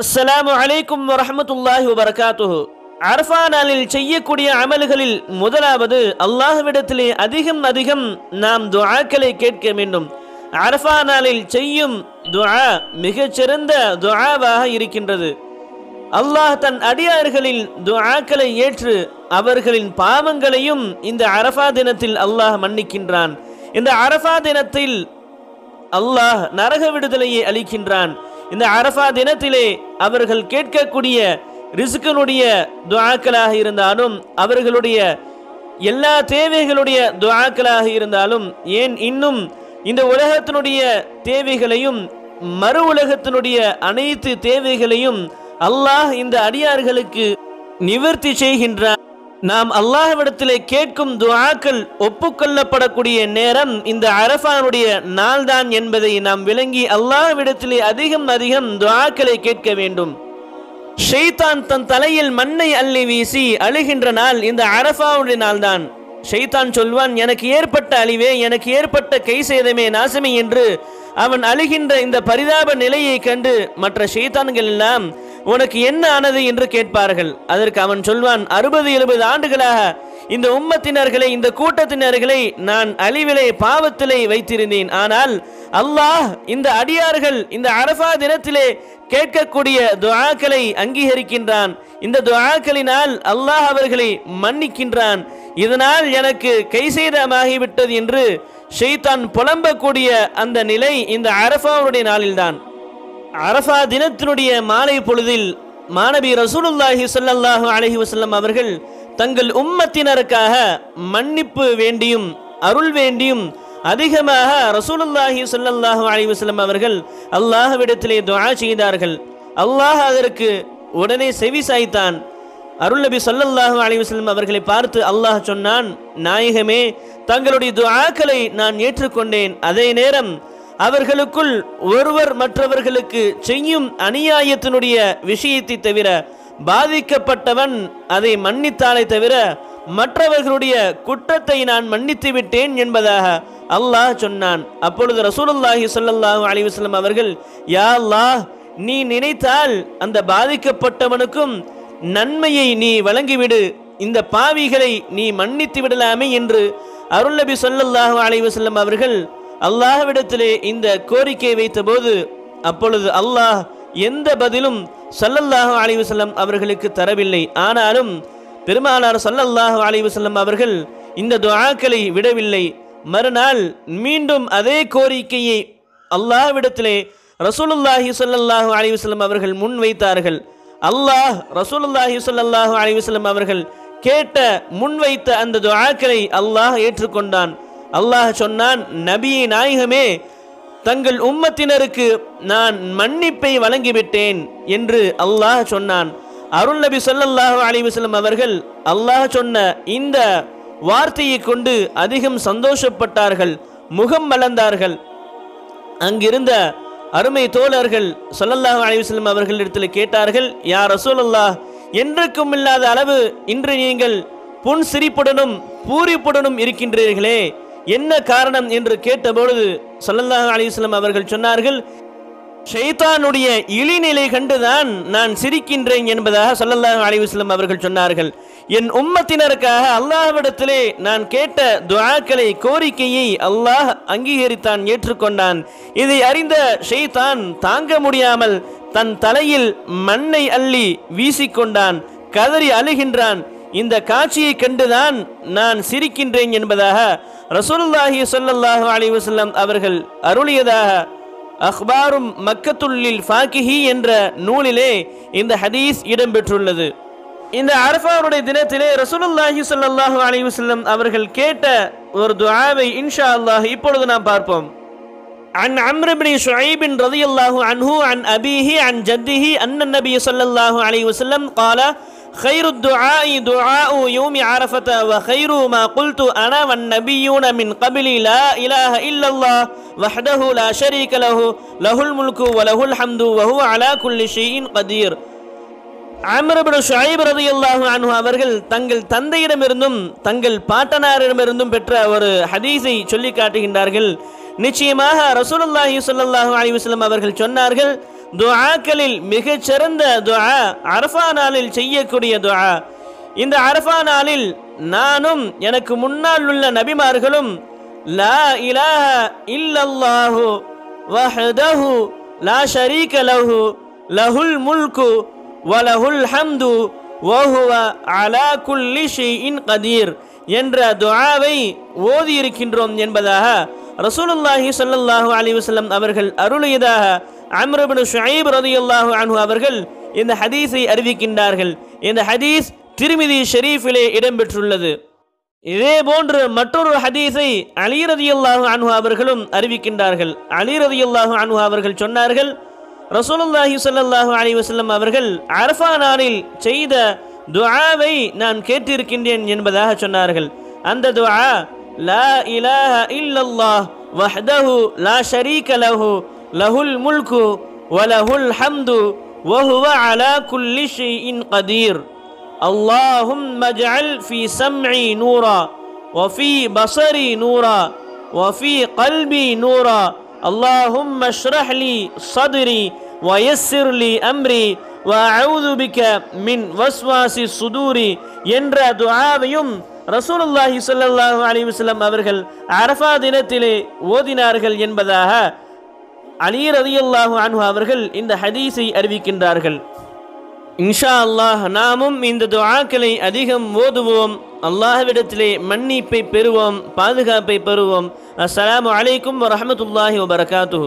அஸ்ஸலாமு அலைக்கும் வரமத்துல்லாஹி வபரகாத்துஹு. அரஃபா நாளில் செய்யக்கூடிய அமல்களில் முதலாவது அல்லாஹ்விடத்திலே அதிகம் அதிகம் நாம் துஆக்களை கேட்க வேண்டும். அரஃபா நாளில் செய்யும் துஆ மிகச்சிறந்த துஆவாக இருக்கின்றது. அல்லாஹ் தன் அடியார்களின் துஆக்களை ஏற்று அவர்களின் பாவங்களையும் இந்த அரஃபா தினத்தில் அல்லாஹ் மன்னிக்கின்றான். இந்த அரஃபா தினத்தில் அல்லாஹ் நரக விடுதலையை அளிக்கின்றான். இந்த அரஃபா தினத்திலே அவர்கள் கேட்கக்கூடிய ரிசுக்கனுடைய துவாக்களாக இருந்தாலும் அவர்களுடைய எல்லா தேவைகளுடைய துவாக்களாக இருந்தாலும் ஏன் இன்னும் இந்த உலகத்தினுடைய தேவைகளையும் மறு உலகத்தினுடைய அனைத்து தேவைகளையும் அல்லாஹ் இந்த அடியார்களுக்கு நிவர்த்தி செய்கின்றார் நாம் அல்லாஹ்விடத்திலே கேட்கும் துவாக்கள் ஒப்புக்கொள்ளப்படக்கூடிய நேரம் இந்த அரஃபானுடைய நாள்தான் என்பதை நாம் விளங்கி அல்லாஹ்விடத்திலே அதிகம் அதிகம் துவாக்களை கேட்க வேண்டும். ஷெய்தான் தன் தலையில் மண்ணை அள்ளி வீசி அழுகின்ற நாள் இந்த அரஃபாவுடைய நாள்தான். ஷெய்தான் சொல்வான் எனக்கு ஏற்பட்ட அழிவே எனக்கு ஏற்பட்ட கை சேதமே நாசமே என்று அவன் அழுகின்ற இந்த பரிதாப நிலையை கண்டு மற்ற ஷைத்தான்கள் எல்லாம் உனக்கு என்ன ஆனது? என்று கேட்பார்கள். அதற்கு அவன் சொல்வான் அறுபது எழுபது ஆண்டுகளாக இந்த உம்மத்தினர்களை இந்த கூட்டத்தினர்களை நான் அழிவிலே பாவத்திலே வைத்திருந்தேன். ஆனால் அல்லாஹ் இந்த அடியார்கள் இந்த அரஃபா தினத்திலே கேட்கக்கூடிய துஆக்களை அங்கீகரிக்கின்றான். இந்த துஆக்களினால் அல்லாஹ் அவர்களை மன்னிக்கின்றான். இதனால் எனக்கு கை செய்தமாகிவிட்டது என்று ஷெய்தான் புலம்பக்கூடிய அந்த நிலை இந்த அரஃபாவுடைய நாளில்தான். அரஃபா தினத்தினுடைய மாலை பொழுதில் மாணவி ரசூலுல்லாஹி சொல்லல்லாஹு அலஹி வசல்லம் அவர்கள் தங்கள் உம்மத்தினருக்காக மன்னிப்பு வேண்டியும் அருள் வேண்டியும் அதிகமாக ரசூலுல்லாஹி சொல்லல்லாஹு அலஹி வசல்லம் அவர்கள் அல்லாஹ்விடத்திலே துவா செய்தார்கள். அல்லாஹ் அதற்கு உடனே செவி சாய்த்தான். அருள் நபி சொல்லல்லாஹு அலி வஸ்லம் அவர்களை பார்த்து அல்லாஹ் சொன்னான் நாயகமே தங்களுடைய துஆக்களை நான் ஏற்றுக்கொண்டேன். அதே நேரம் அவர்களுக்குள் ஒருவர் மற்றவர்களுக்கு செய்யும் அநியாயத்தினுடைய விஷயத்தை தவிர பாதிக்கப்பட்டவன் அதை மன்னித்தாலே தவிர மற்றவர்களுடைய குற்றத்தை நான் மன்னித்து விட்டேன் என்பதாக அல்லாஹ் சொன்னான். அப்பொழுது ரசூலுல்லாஹி சொல்லல்லாஹு அலைஹி அவர்கள் யா அல்லாஹ் நீ நினைத்தால் அந்த பாதிக்கப்பட்டவனுக்கும் நன்மையை நீ வழங்கிவிடு. இந்த பாவிகளை நீ மன்னித்து விடலாமே என்று அருள் நபி ஸல்லல்லாஹு அலைஹி அவர்கள் அல்லாஹ்விடத்திலே இந்த கோரிக்கை வைத்தபோது அப்பொழுது அல்லாஹ் எந்த பதிலும் சல்லல்லாஹு அலிவசல்லம் அவர்களுக்கு தரவில்லை. ஆனாலும் பெருமானார் சல்லல்லாஹு அலிவசல்லம் அவர்கள் இந்த துவாக்களை விடவில்லை. மறுநாள் மீண்டும் அதே கோரிக்கையை அல்லாஹ்விடத்திலே ரசூலுல்லாஹி சொல்லல்லாஹு அலிவசல்லம் அவர்கள் முன் வைத்தார்கள். அல்லாஹ் ரசூலுல்லாஹி சொல்லல்லாஹு அலிவசல்லம் அவர்கள் கேட்ட முன்வைத்த அந்த துவாக்களை அல்லாஹ் ஏற்றுக்கொண்டான். அல்லாஹ் சொன்னான் நபியை நாயகமே தங்கள் உம்மத்தினருக்கு நான் மன்னிப்பை வழங்கிவிட்டேன் என்று அல்லாஹ் சொன்னான். அருள் நபி சொல்லல்லாஹு அலிவசலம் அவர்கள் அல்லாஹ் சொன்ன இந்த வார்த்தையை கொண்டு அதிகம் சந்தோஷப்பட்டார்கள் முகம் மலர்ந்தார்கள். அங்கிருந்த அருமை தோழர்கள் சொல்லல்லாஹு அலிவசலம் வஸல்லம் அவர்களிடத்தில் கேட்டார்கள் யா ரசூலுல்லாஹ் என்றுக்கும் இல்லாத அளவு இன்று நீங்கள் புன் சிரிப்புடனும் பூரிப்புடனும் இருக்கின்றீர்களே என்ன காரணம் என்று கேட்டபொழுது சல்லல்லாஹ் அலிஸ்லாம் அவர்கள் சொன்னார்கள் ஷைத்தானுடைய இழிநிலை கண்டுதான் நான் சிரிக்கின்றேன் என்பதாக ஸல்லல்லாஹு அலைஹி அவர்கள் சொன்னார்கள். என் உம்மத்தினருக்காக அல்லாஹ்விடத்திலே நான் கேட்ட துவாக்களை கோரிக்கையை அல்லாஹ் அங்கீகரித்தான் ஏற்றுக்கொண்டான். இதை அறிந்த ஷெய்தான் தாங்க முடியாமல் தன் தலையில் மண்ணை அள்ளி வீசிக்கொண்டான் கதறி அழுகின்றான். இந்த காட்சியை கண்டுதான் நான் சிரிக்கின்றேன் என்பதாக ரசூலுல்லாஹி ஸல்லல்லாஹு அலைஹி வஸல்லம் அவர்கள் அருளியதாக அக்பாரும் மக்கத்துள்ளில் ஃபாக்கிஹி என்ற நூலிலே இந்த ஹதீஸ் இடம்பெற்றுள்ளது இந்த அரஃபாவுடைய தினத்திலே ரசூலுல்லாஹி ஸல்லல்லாஹு அலைஹி வஸல்லம் அவர்கள் கேட்ட ஒரு துஆவை இன்ஷா அல்லாஹ் இப்பொழுது நாம் பார்ப்போம் عن عمرو بن شعيب رضي الله عنه عن أبيه عن جده أن النبي صلى الله عليه وسلم قال خير الدعاء دعاء يوم عرفة وخير ما قلت أنا والنبيون من قبلي لا إله إلا الله وحده لا شريك له له الملك وله الحمد وهو على كل شيء قدير. அமரபுடு ஷாயிப் ரதி அல்லாஹு அனு அவர்கள் தங்கள் தந்தையிடமிருந்தும் தங்கள் பாட்டனாரிடமிருந்தும் பெற்ற ஒரு ஹதீஸை சொல்லி காட்டுகின்றார்கள். நிச்சயமாக ரசூலுல்லாஹி சொல்லல்லாஹு அலிவஸ்லம் அவர்கள் சொன்னார்கள் துஆக்களில் மிகச் சிறந்த துஆ அரஃபா நாளில் செய்யக்கூடிய துஆ. இந்த அரஃபா நாளில் நானும் எனக்கு முன்னால் உள்ள நபிமார்களும் லா இலாஹ இல்லல்லாஹு வஹதஹு லா ஷரீக லஹு லஹுல் முல்கு வலஹுல் ஹம்து வஹுவ அலா குல்லி ஷைஇன் கதீர் என்ற துஆவை ஓதி இருக்கின்றோம் என்பதாக ரசூலுல்லாஹி ஸல்லல்லாஹு அலைஹி வஸல்லம் அவர்கள் அருளியதாக அம்ரபின் இப்னு ரதி அல்லாஹு அன்ஹு அவர்கள் இந்த ஹதீஸை அறிவிக்கின்றார்கள். இந்த ஹதீஸ் திருமிதி ஷெரீஃபிலே இடம்பெற்றுள்ளது. இதே போன்று மற்றொரு ஹதீஸை அலி ரதியல்லாஹு அன்ஹு அவர்களும் அறிவிக்கின்றார்கள். அலி ரதியல்லாஹு அன்ஹு அவர்கள் சொன்னார்கள் ரசூலுல்லாஹி சொல்லல்லாஹு அலி வசல்லம் அவர்கள் அரஃபா நாளில் செய்த துஆவை நான் கேட்டிருக்கின்றேன் என்பதாக சொன்னார்கள். அந்த துஆ லா இலாஹ இல்லல்லாஹ் வஹ்தஹு லா ஷரீக லஹு லஹுல் முல்கு வலஹுல் ஹம்து வஹுவ அலா குல்லி ஷைஇன் கதீர் اللهم اجعل في سمعي نورا وفي بصري نورا وفي قلبي نورا اللهم اشرح لي صدري ويسر لي أمري وأعوذ بك من وسواس الصدور என்ற துஆவையும் ரசூலுல்லாஹி ஸல்லல்லாஹு அலைஹி வஸல்லம் அவர்கள் அரஃபா தினத்திலே ஓதினார்கள் என்பதாக அலி ரலியல்லாஹு அன்ஹு அவர்கள் இந்த ஹதீஸை அறிவிக்கின்றார்கள். இன்ஷா அல்லாஹ் நாமும் இந்த துஆக்களை அதிகம் ஓதுவோம். அல்லாஹ்விடத்திலே மன்னிப்பை பெறுவோம் பாதுகாப்பை பெறுவோம். அஸ்ஸலாமு அலைக்கும் வரஹ்மத்துல்லாஹி வபரகாத்துஹு.